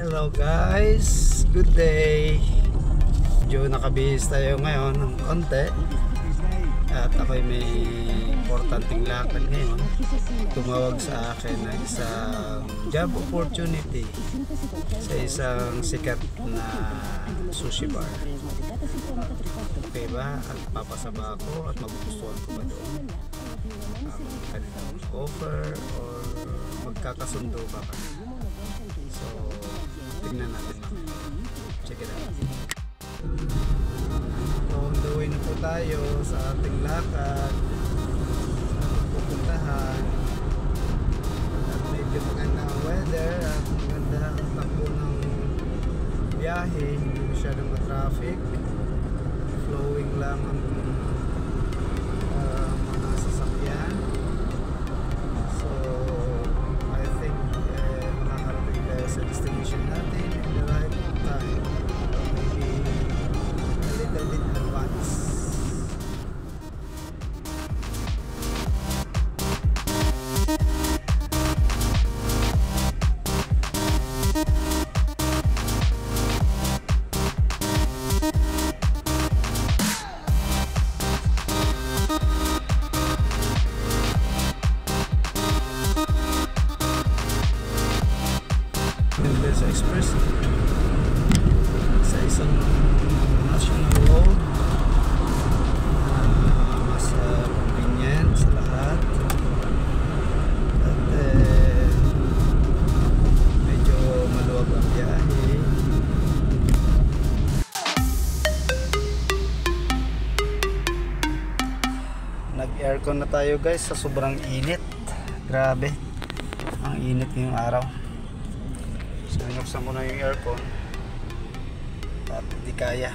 Hello guys, good day. Medyo nakabihis tayo ngayon ng konti. At ako'y may importanteng lakad ngayon. Tumawag sa akin na isang job opportunity sa isang sikat na sushi bar. Okay ba? At papasaba ako at magugustuhan ko ba doon? Ang kanilang offer or magkakasundo ba kami? So, tingnan natin. Check it out. On the way na po tayo sa ating lakad. Sa pupuntahan. At medyo maganda ang weather at maganda ang takbo ng biyahe. Hindi masyadong ma-traffic. Flowing lang ang Mendoza Express. Sa isang national road na mas uh, sa lahat. At eh, medyo maluwag ang biyahe. Nag aircon na tayo guys sa sobrang init. Grabe. Ang init ngayong araw So, binuksan ko na yung aircon. At hindi kaya.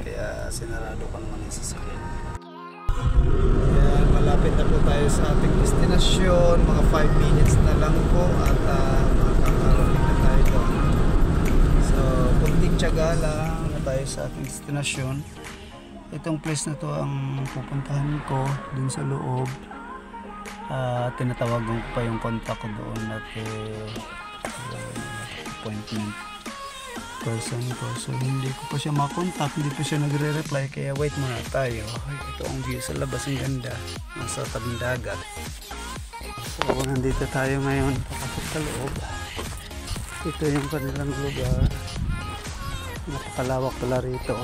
Kaya sinarado ko naman yung sasakyan. Malapit na po tayo sa ating destinasyon. Mga 5 minutes na lang po at uh, makakarating na tayo doon. So, kunting tiyaga lang na tayo sa ating destinasyon. Itong place na to ang pupuntahan ko dun sa loob. Ah, tinatawagan ko pa yung contact ko doon at eh, yung appointment person ko. So hindi ko pa siya makontak, hindi pa siya nagre-reply kaya wait muna tayo. Ay, ito ang view sa labas ang ganda. Nasa tabing dagat. So nandito tayo ngayon papasok sa loob. Ito yung kanilang lugar. Napakalawak pala rito.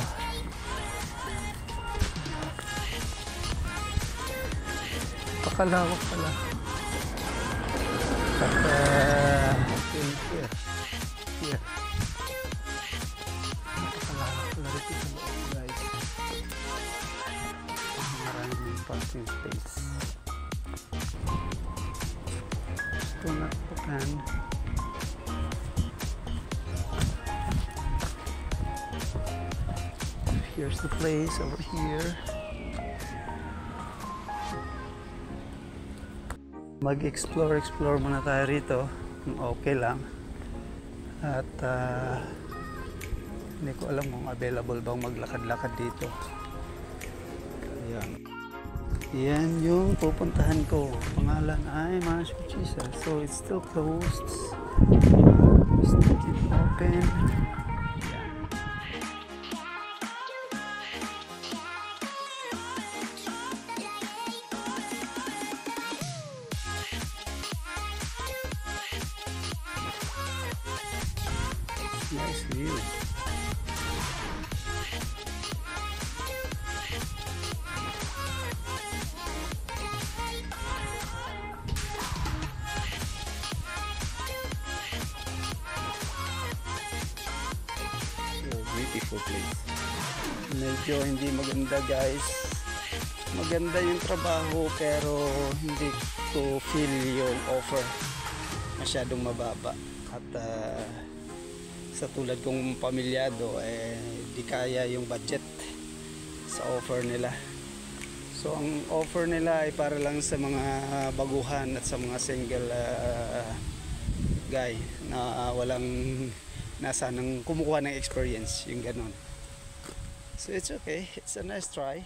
Napakalawak pala. Uh, here, here. Napakalawak pala space. Ito na pukan. Here's the place over here. Mag-explore explore muna tayo rito. Okay lang. At ah, hindi ko alam kung available bang maglakad-lakad dito. Ayan. Yan yung pupuntahan ko. Pangalan ay Massachusetts so it's still closed. Still open Nice view. Oh, beautiful place. Medyo hindi maganda guys. Maganda yung trabaho pero hindi ko feel yung offer. Masyadong mababa. At ah, sa tulad kong pamilyado eh di kaya yung budget sa offer nila. So ang offer nila ay para lang sa mga baguhan at sa mga single ah, guy na walang nasa nang kumukuha ng experience yung ganon so it's okay. It's a nice try